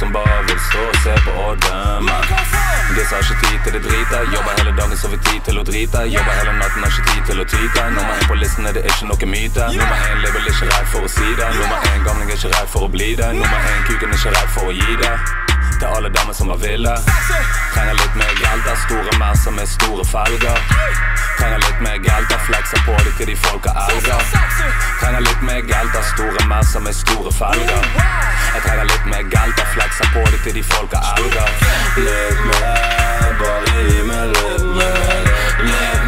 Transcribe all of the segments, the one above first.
som bare vil stå og se på og dømme. Disse har ikke tid til det drita. Jobber hele dagen, så får tid til å drite. Jobber hele natten, har ikke tid til å tyte. Nummer én på listen er det ikke noe myte. Nummer én lever ikke redd for å si det. Nummer én gamling er ikke redd for å bli det. Nummer én kuken er ikke redd for å gi det. Til alle damer som var ville. Trenger litt mer gelter, store merser med store felger. Trenger litt mer gelter, flekser på det til de folka elger. Trenger litt mer gelter, store merser med store felger. Jeg trenger litt mer gelter, flekser på det til de folka elger. Litt mer, bare gi meg. Litt mer,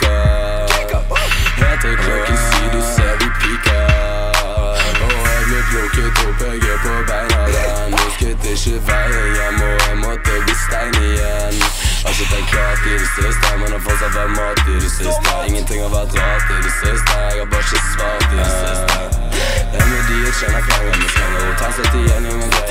geeker. Helt til klokken sier du ser vi pika. Og jeg ble plukket opp, jeg er på beina igjen. Husket ikke veien hjem, og jeg måtte bli stein igjen. Har ikke tenkt klart i det siste, men har fortsatt vært mat i det siste. Ingenting har vært rart i det siste, jeg har bare ikke svart i det siste. med de jeg tjener penger med, skal nå ta seg til ingen greier.